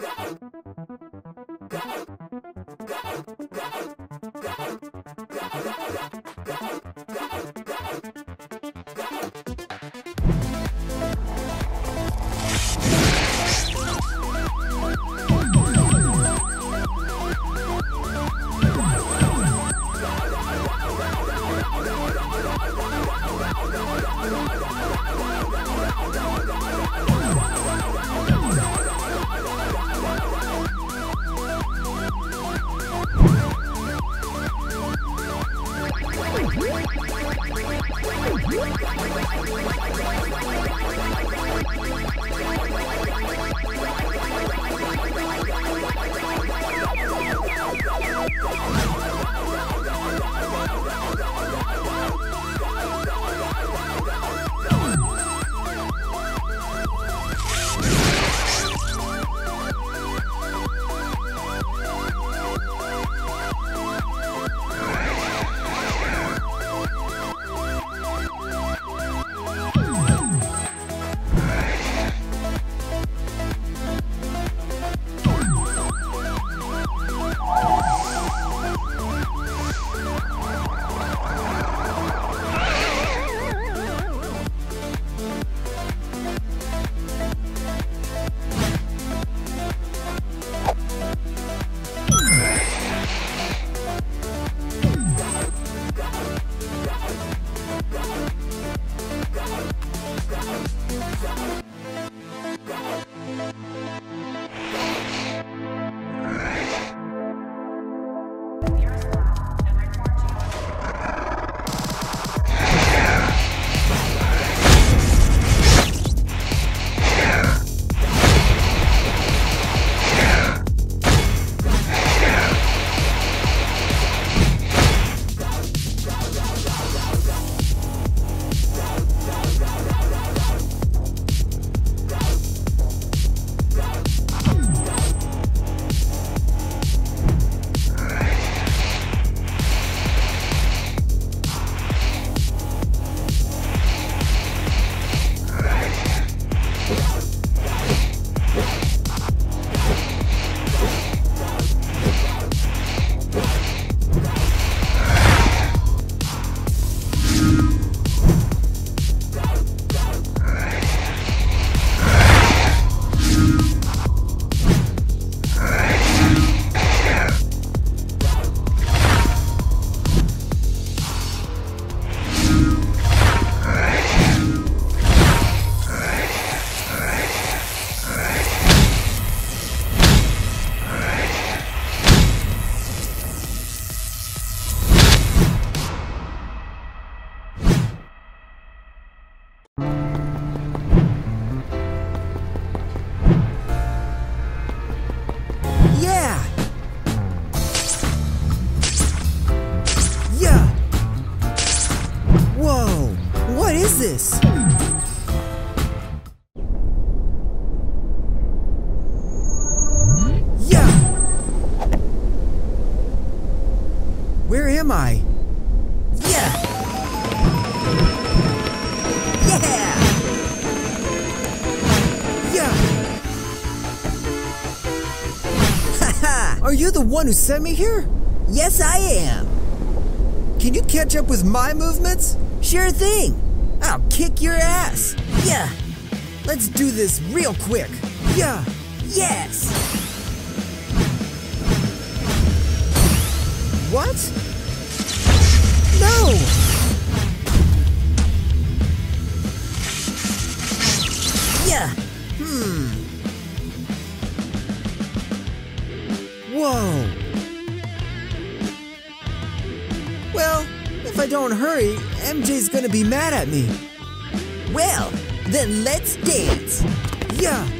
Go! Go! I? Yeah! Yeah! Are you the one who sent me here? yes, I am. Can you catch up with my movements? Sure thing. I'll kick your ass. Yeah! Let's do this real quick. Yeah! Yes! What? No! Yeah! Hmm... Whoa! Well, if I don't hurry, MJ's gonna be mad at me. Well, then let's dance. Yeah! Yeah!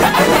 Yeah.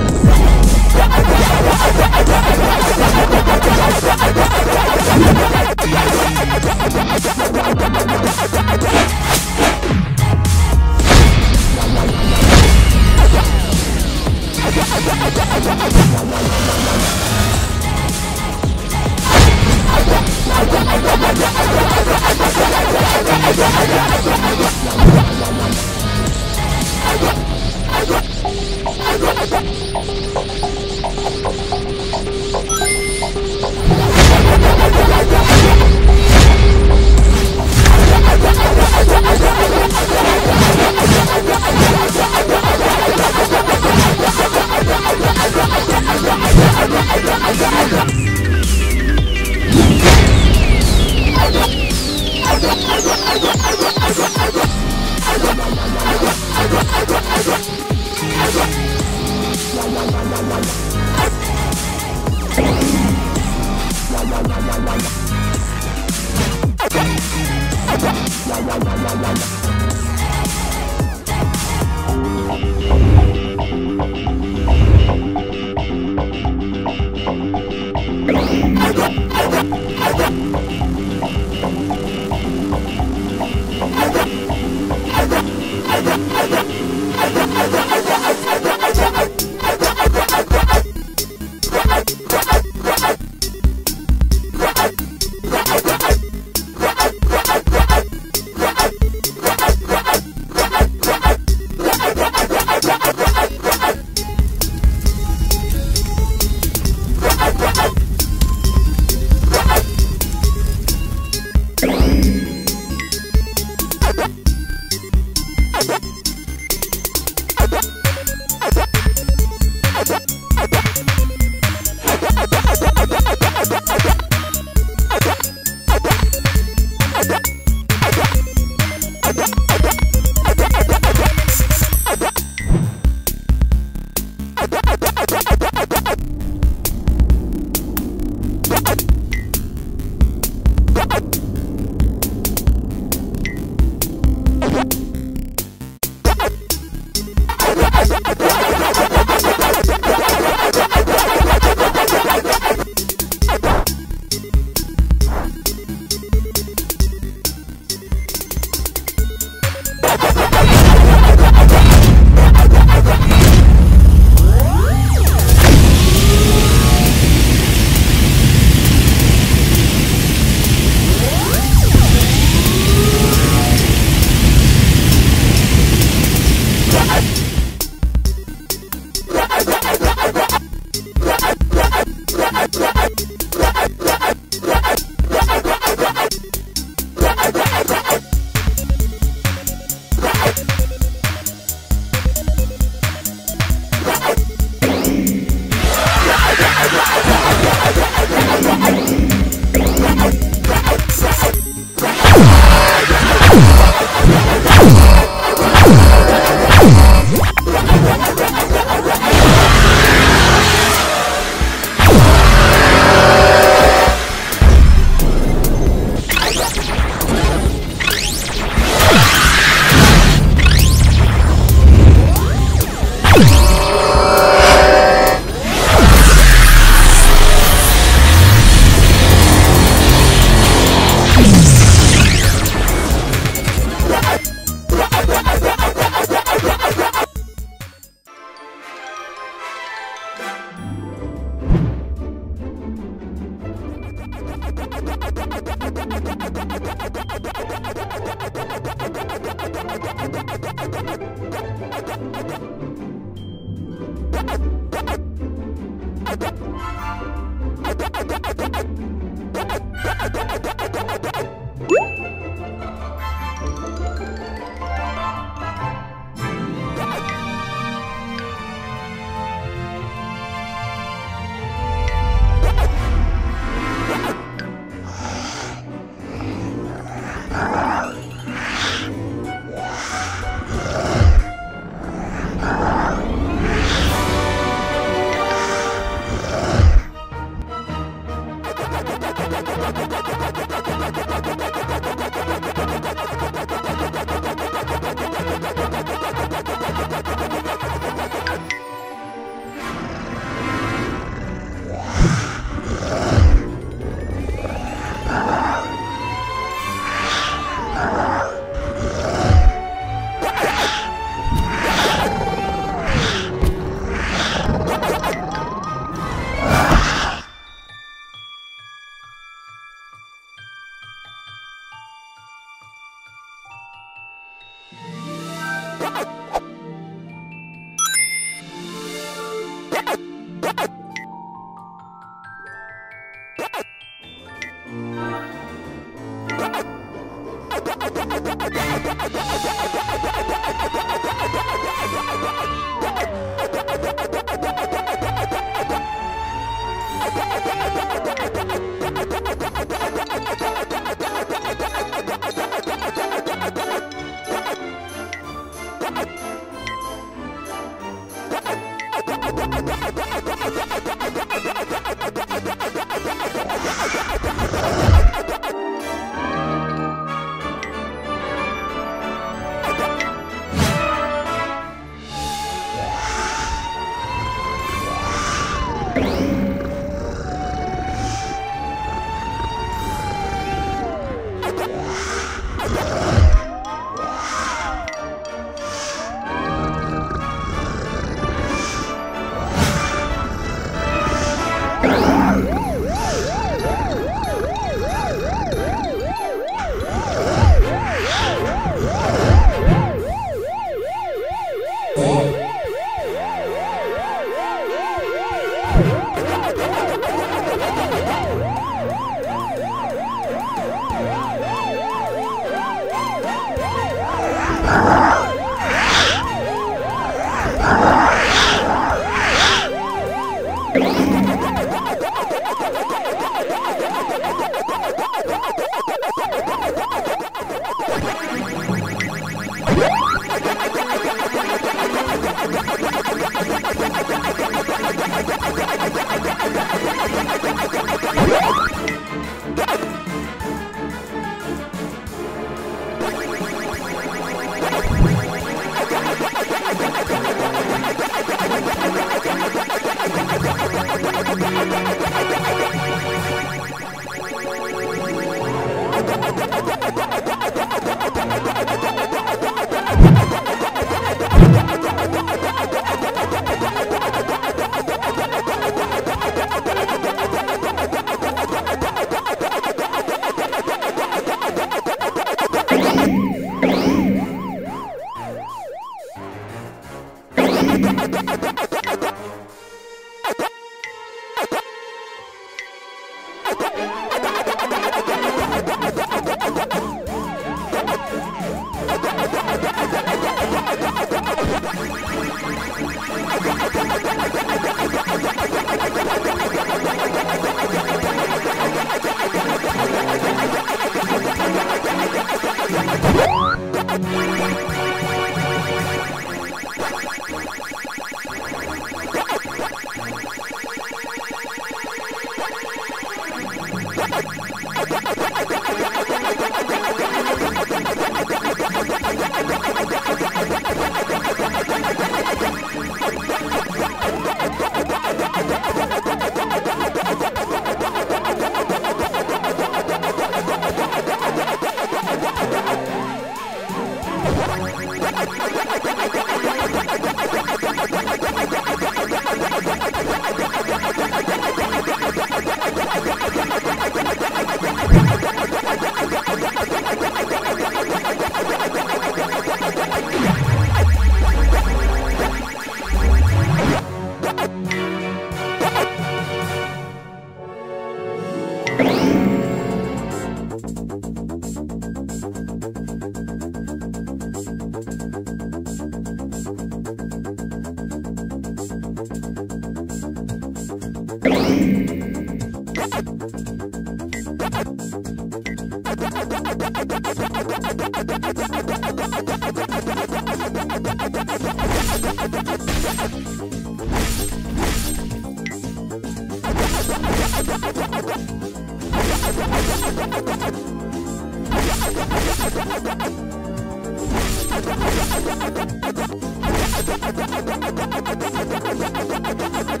ada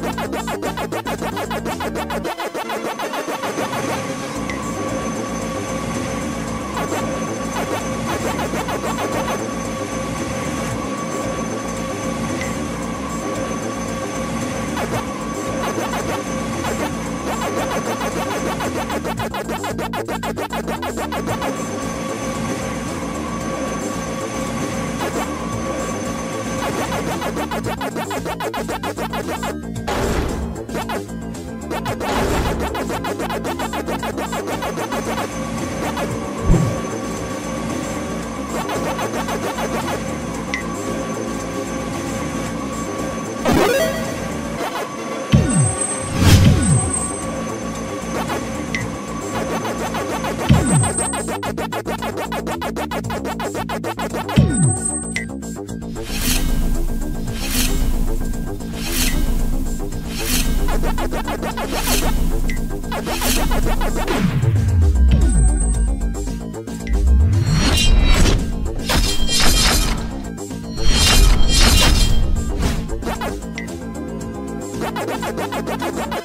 ada Thank I'm gonna go get the-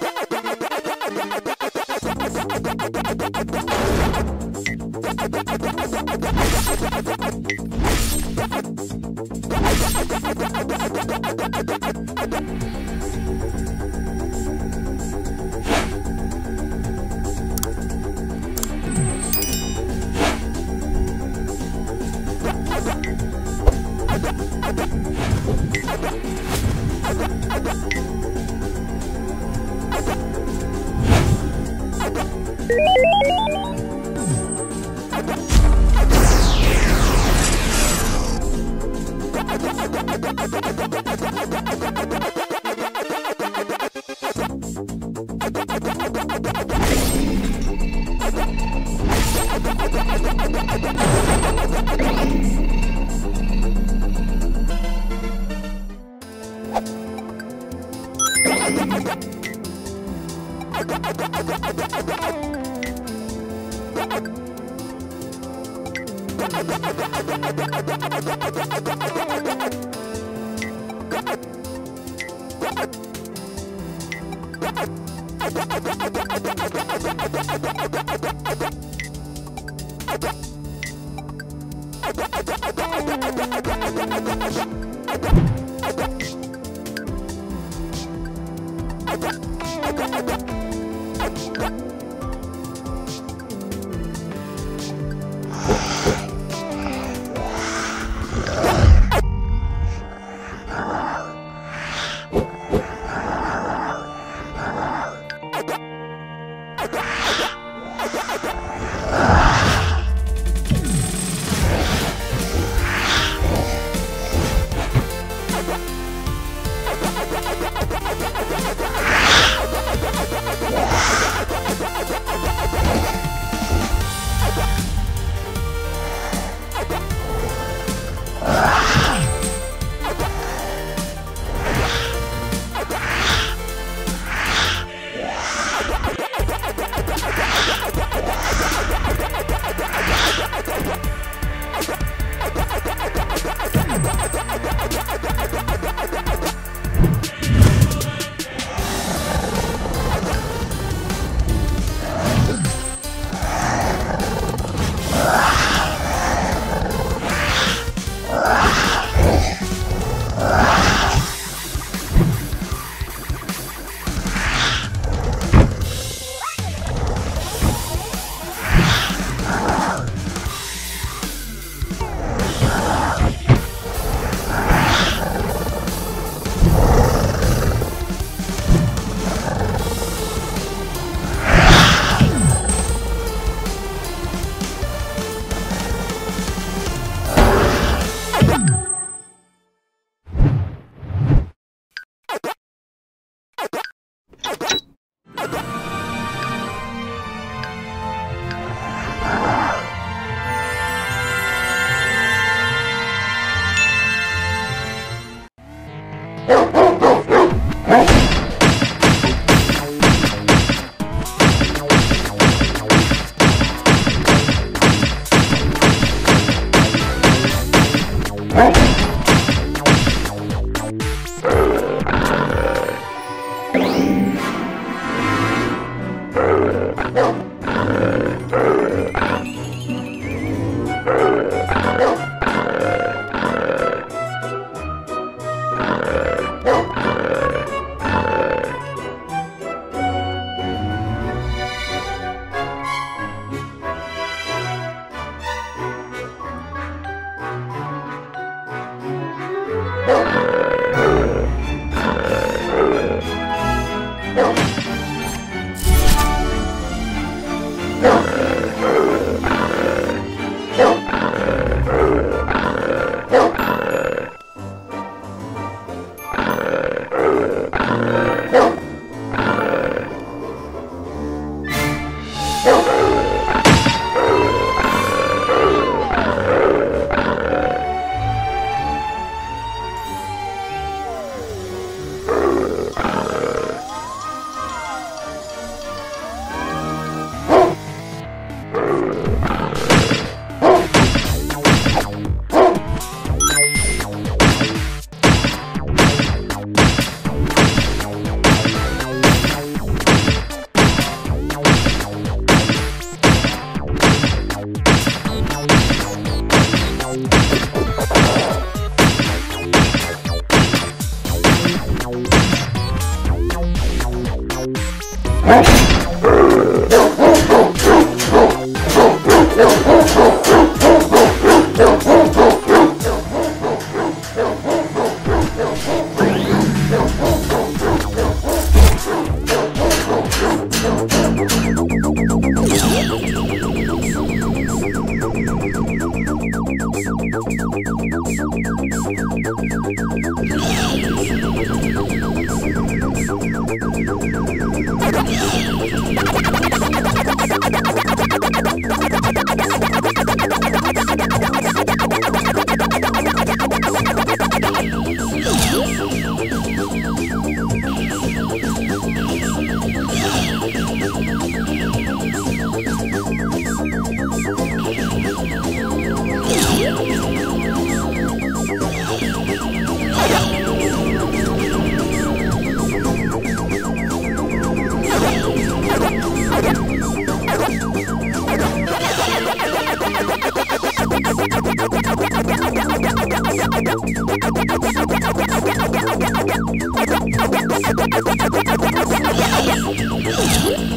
Yeah.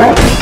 Oh!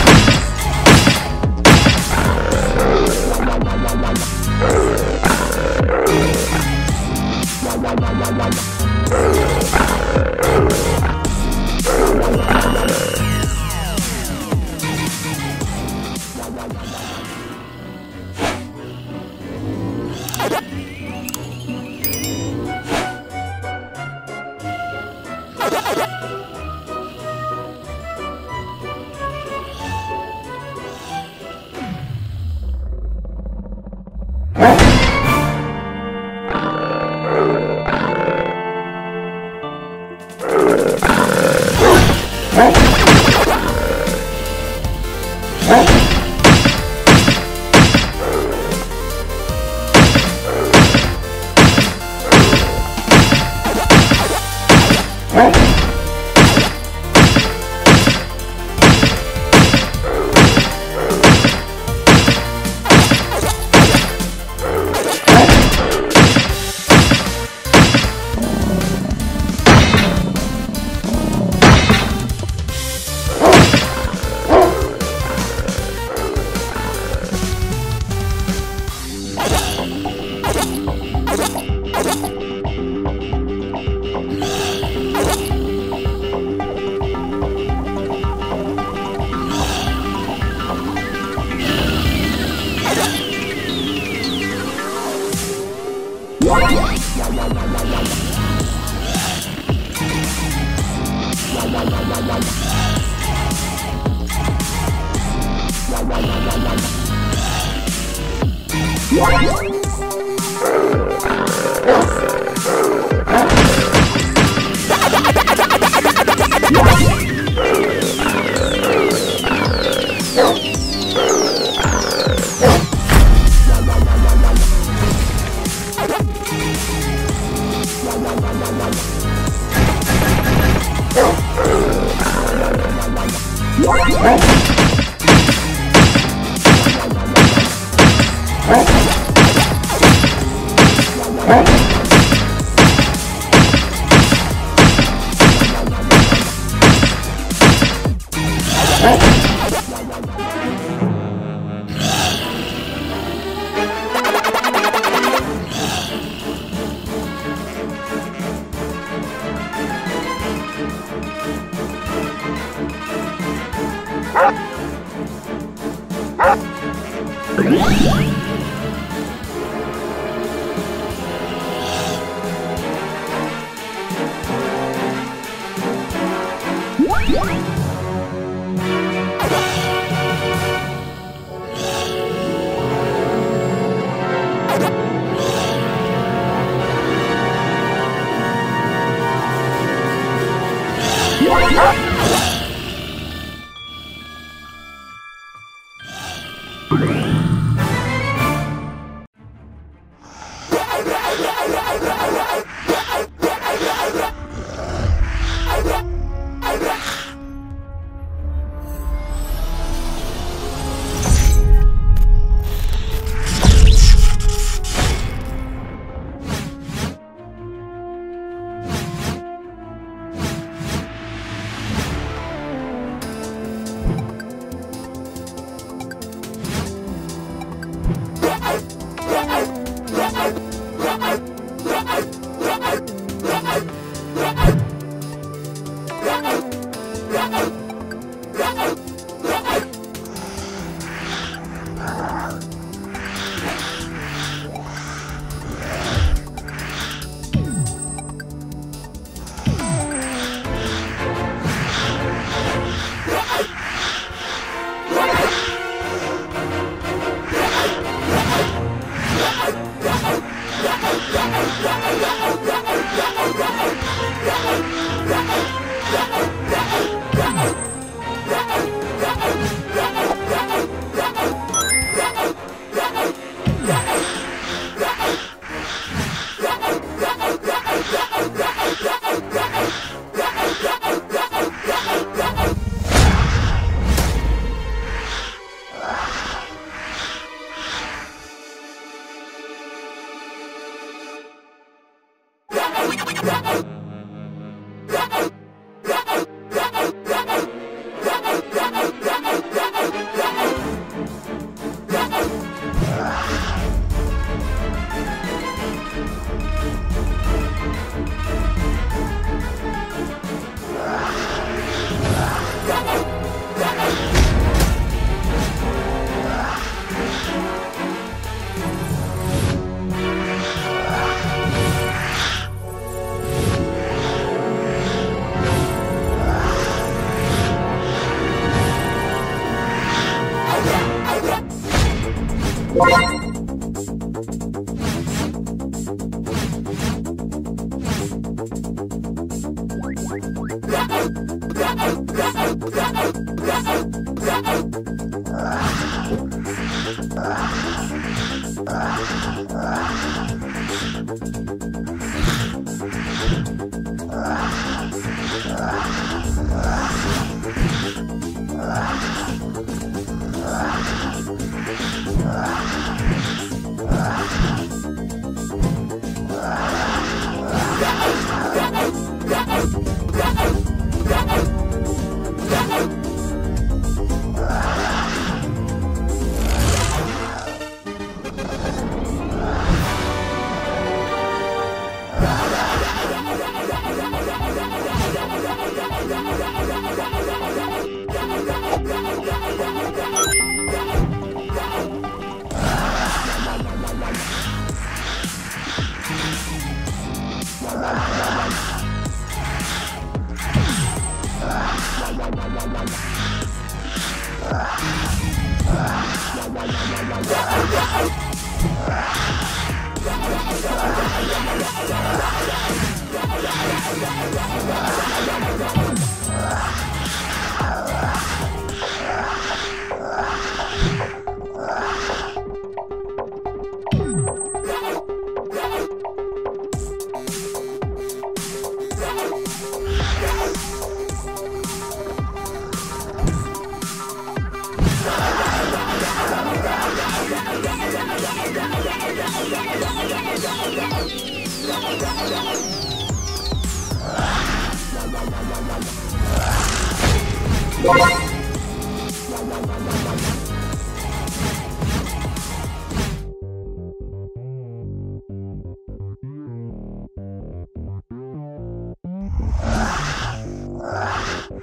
Yeah.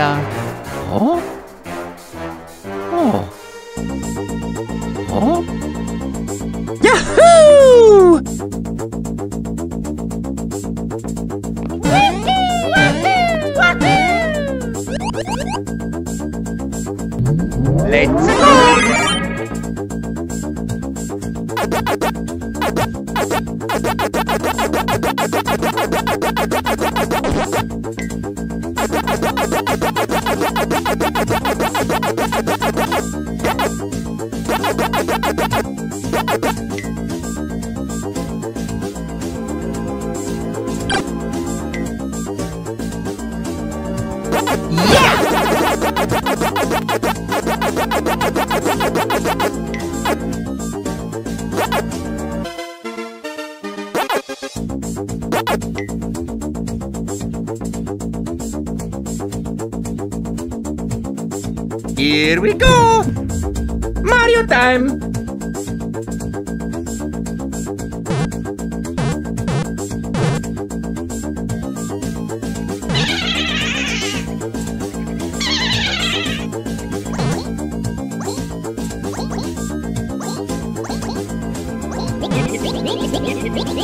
야. Here we go! Mario time!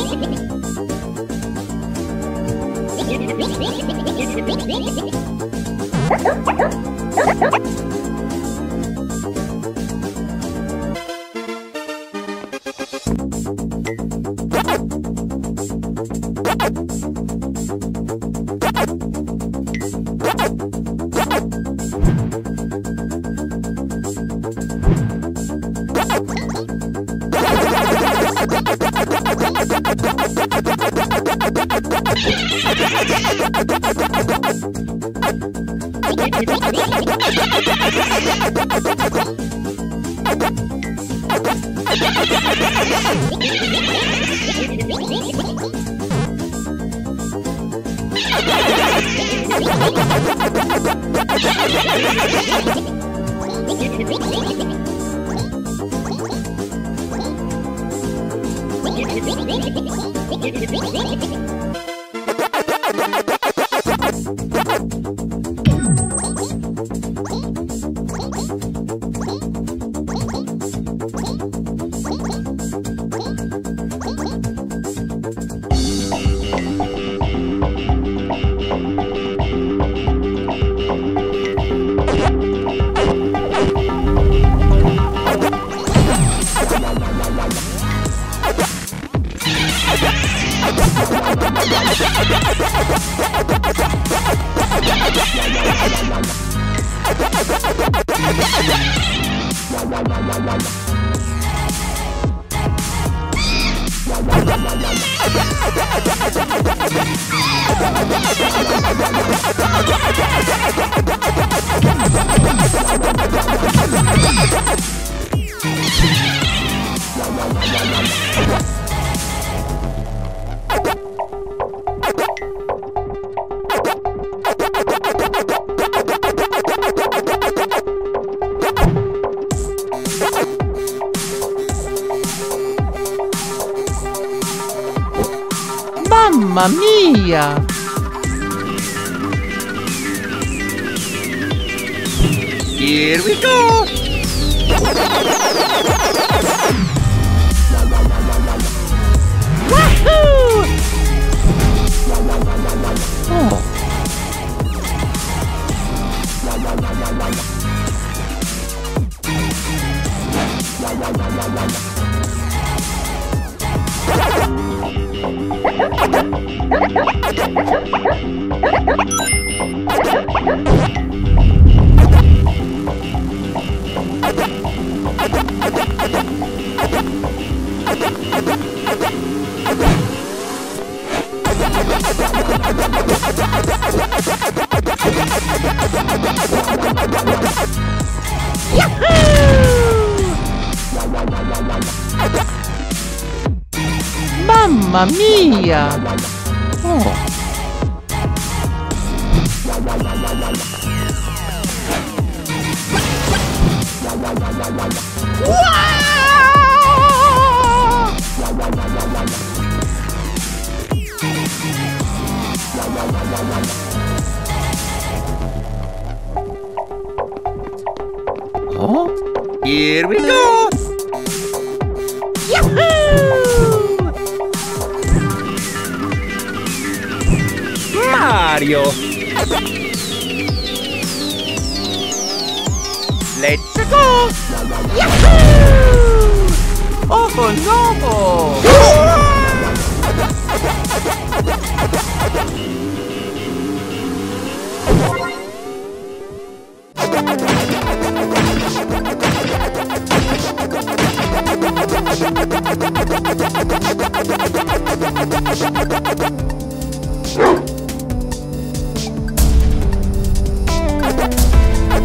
mia! Let's go! Yahoo! Ojo loco!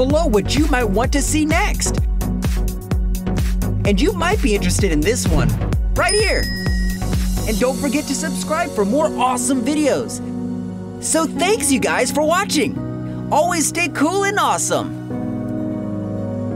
below what you might want to see next. And you might be interested in this one, right here. And don't forget to subscribe for more awesome videos. So thanks you guys for watching. Always stay cool and awesome.